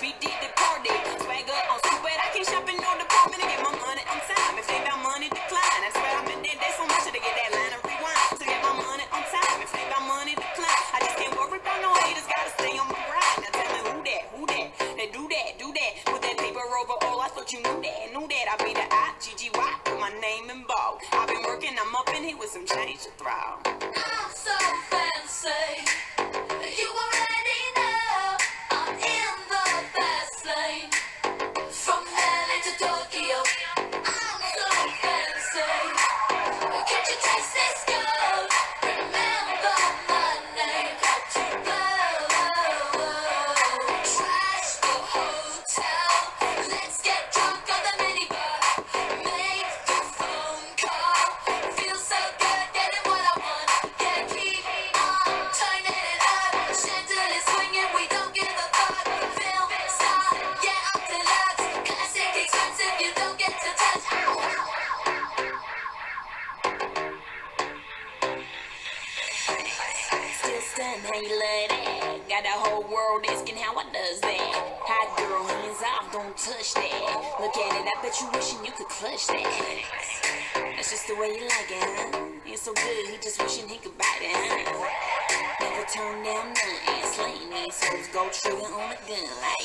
beat did departed. Swagger on stupid. I can't shop in no department to get my money on time. If they about money, decline. I swear I've been there, there's so much to get that line and rewind. To get my money on time. If they about money, decline. I just can't worry about no haters. Gotta stay on my grind. Now tell me who that, who that. They do that, do that. Put that paper over all. I thought you knew that, knew that. I be the I, G-G-Y. Put my name in bold. I've been working, I'm up in here with some change to throw. I'm so fancy. Love that. Got the whole world asking how I does that. Hot girl, hands off, don't touch that. Look at it, I bet you wishing you could clutch that. That's just the way you like it, huh? It's so good, he just wishing he could bite it, huh? Never turn down nothing, slaying these hoes, go trigger on the gun like.